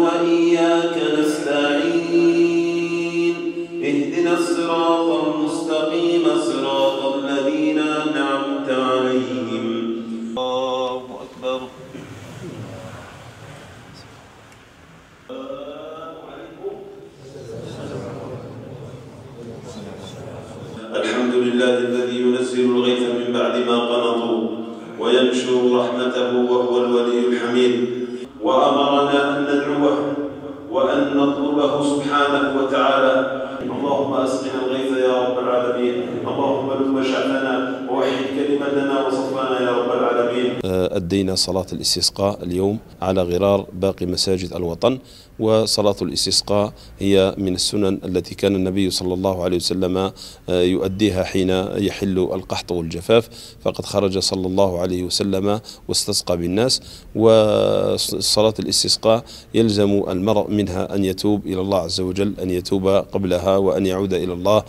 وإياك نستعين. اهدنا الصراط المستقيم صراط الذين أنعمت عليهم. الله أكبر. الحمد لله الذي ينزل الغيث من بعد ما قنطوا وينشر رحمته وهو الولي الحميد. وأمرنا أن ندعوه وأن نطلبه سبحانه وتعالى. اللهم أسقنا الغيث يا رب العالمين. اللهم لم شأننا ووحد كلمتنا العالمين أدينا صلاة الاستسقاء اليوم على غرار باقي مساجد الوطن وصلاة الاستسقاء هي من السنن التي كان النبي صلى الله عليه وسلم يؤديها حين يحل القحط والجفاف فقد خرج صلى الله عليه وسلم واستسقى بالناس وصلاة الاستسقاء يلزم المرء منها أن يتوب إلى الله عز وجل أن يتوب قبلها وأن يعود إلى الله